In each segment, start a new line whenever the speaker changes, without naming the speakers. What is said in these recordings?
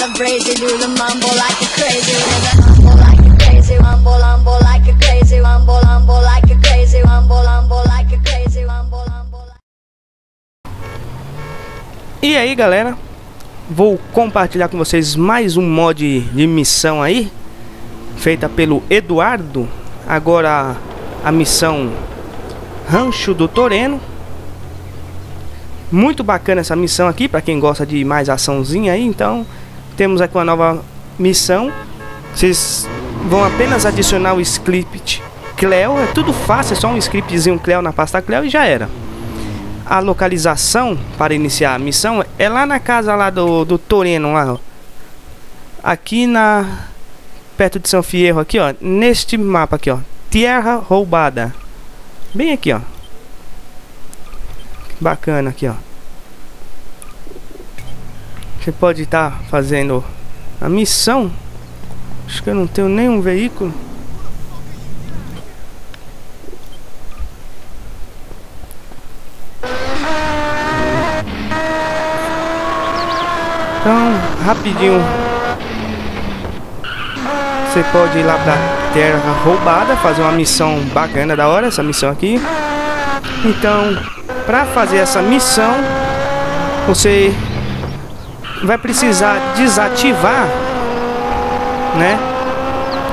of crazy, do the mumble like a crazy.
E aí galera, vou compartilhar com vocês mais um mod de missão aí Feita pelo Eduardo Agora a missão Rancho do Toreno Muito bacana essa missão aqui para quem gosta de mais açãozinha aí Então temos aqui uma nova missão Vocês vão apenas adicionar o script Cleo É tudo fácil, é só um scriptzinho Cleo na pasta Cleo e já era a localização para iniciar a missão é lá na casa lá do, do Toreno lá, ó. Aqui na perto de São Fierro aqui, ó, neste mapa aqui, ó, Terra roubada. Bem aqui, ó. Bacana aqui, ó. Você pode estar tá fazendo a missão. Acho que eu não tenho nenhum veículo. Então, rapidinho. Você pode ir lá pra Terra Roubada, fazer uma missão bacana da hora, essa missão aqui. Então, para fazer essa missão, você vai precisar desativar, né?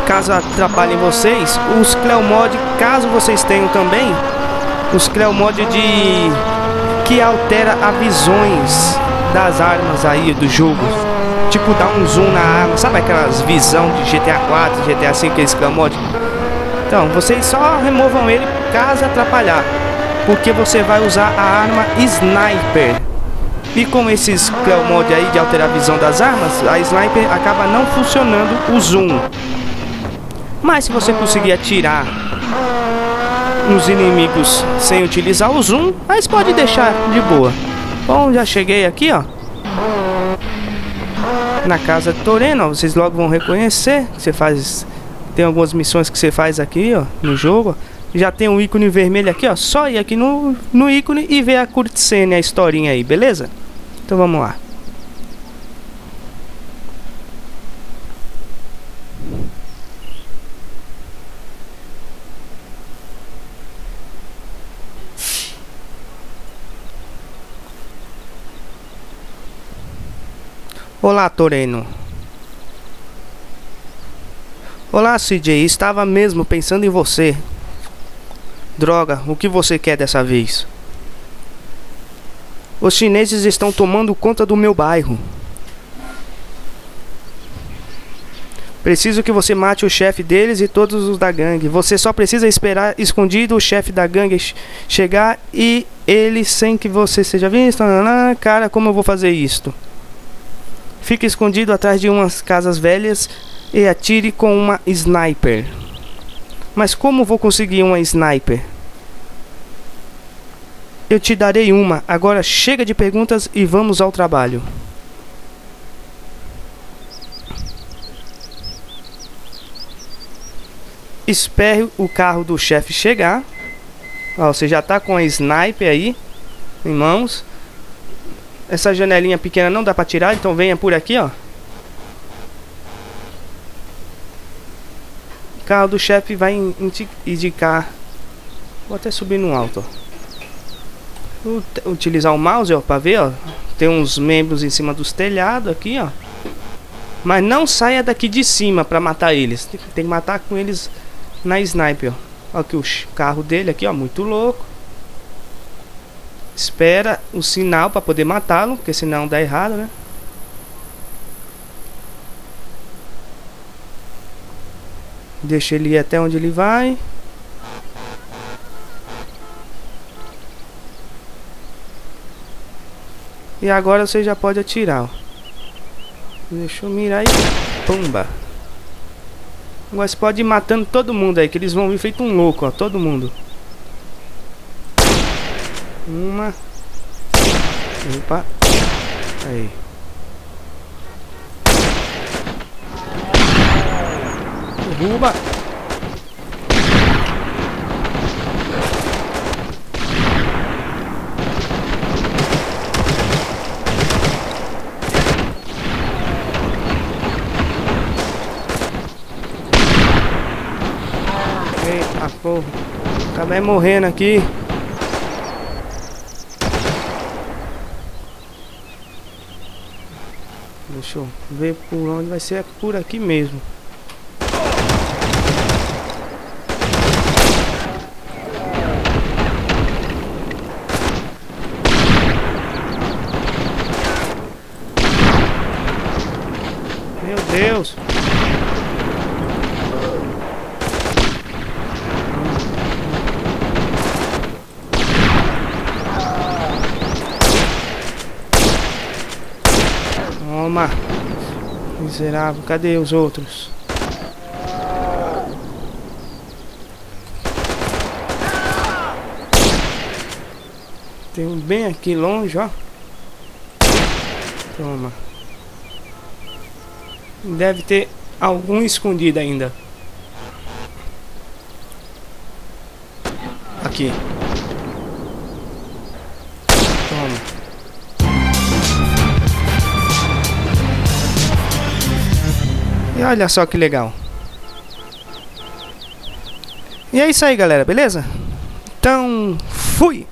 Caso atrapalhem vocês, os Cleomod, caso vocês tenham também, os Cleomod de que altera a visões das armas aí do jogo. Tipo, dar um zoom na arma. Sabe aquelas visão de GTA 4, GTA 5 que eles mod? Então, vocês só removam ele caso atrapalhar. Porque você vai usar a arma Sniper. E com esses mod aí de alterar a visão das armas, a Sniper acaba não funcionando o zoom. Mas se você conseguir atirar nos inimigos sem utilizar o zoom, você pode deixar de boa. Bom, já cheguei aqui, ó. Na casa de Toreno, vocês logo vão reconhecer. Você faz... Tem algumas missões que você faz aqui, ó, no jogo. Já tem um ícone vermelho aqui, ó. Só ir aqui no, no ícone e ver a cutscene, a historinha aí, beleza? Então vamos lá. Olá, Toreno. Olá, CJ. Estava mesmo pensando em você. Droga, o que você quer dessa vez? Os chineses estão tomando conta do meu bairro. Preciso que você mate o chefe deles e todos os da gangue. Você só precisa esperar escondido o chefe da gangue chegar e ele sem que você seja visto. Cara, como eu vou fazer isto? Fique escondido atrás de umas casas velhas e atire com uma sniper. Mas como vou conseguir uma sniper? Eu te darei uma. Agora chega de perguntas e vamos ao trabalho. Espere o carro do chefe chegar. Ó, você já tá com a sniper aí em mãos. Essa janelinha pequena não dá pra tirar, então venha por aqui, ó. O carro do chefe vai indicar... Vou até subir no alto, ó. Utilizar o mouse, ó, pra ver, ó. Tem uns membros em cima dos telhados aqui, ó. Mas não saia daqui de cima pra matar eles. Tem, que matar com eles na sniper, ó. Olha aqui o carro dele aqui, ó, muito louco espera o sinal para poder matá-lo, porque senão dá errado, né? Deixa ele ir até onde ele vai. E agora você já pode atirar, ó. Deixa eu mirar e pumba. Agora você pode ir matando todo mundo aí, que eles vão vir feito um louco, ó, todo mundo. Uma. Opa. Aí. Derruba. Ah, porra. Acabei morrendo aqui. Deixa eu ver por onde vai ser. É por aqui mesmo. Meu Deus. Toma. Miserável. Cadê os outros? Tem um bem aqui longe, ó. Toma. Deve ter algum escondido ainda. Aqui. E olha só que legal. E é isso aí, galera, beleza? Então, fui!